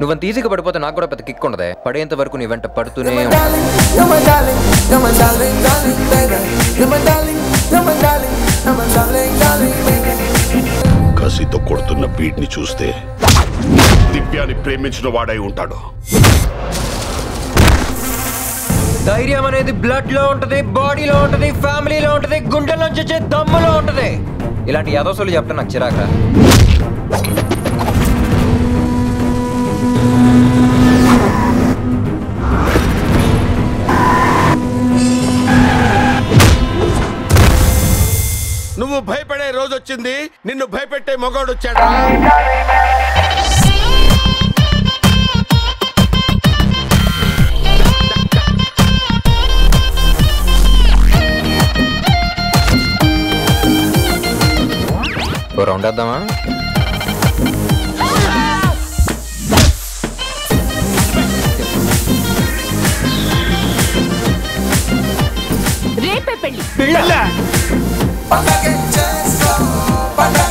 నువ్వంత ఈజీగా పడిపోతే నాకు కూడా పెద్ద కిక్ ఉండదే. పడేంత వరకు నీ వెంట పడుతూనే కసితో బీట్ని చూస్తే దివ్యాన్ని ప్రేమించిన వాడై ఉంటాడు. ధైర్యం అనేది బ్లడ్లో ఉంటది బాడీలో ఉంటది ఫ్యామిలీలో ఉంటది గుండెల్లోంచి వచ్చే దమ్ములో ఉంటది. ఇలాంటి యదోసులు చెప్తే నాకు చిరాక నువ్వు భయపడే రోజు వచ్చింది. నిన్ను భయపెట్టే మొగాడు వచ్చాడు? ఓ రౌండ్ వేద్దామా? రేపే Back and just go. Back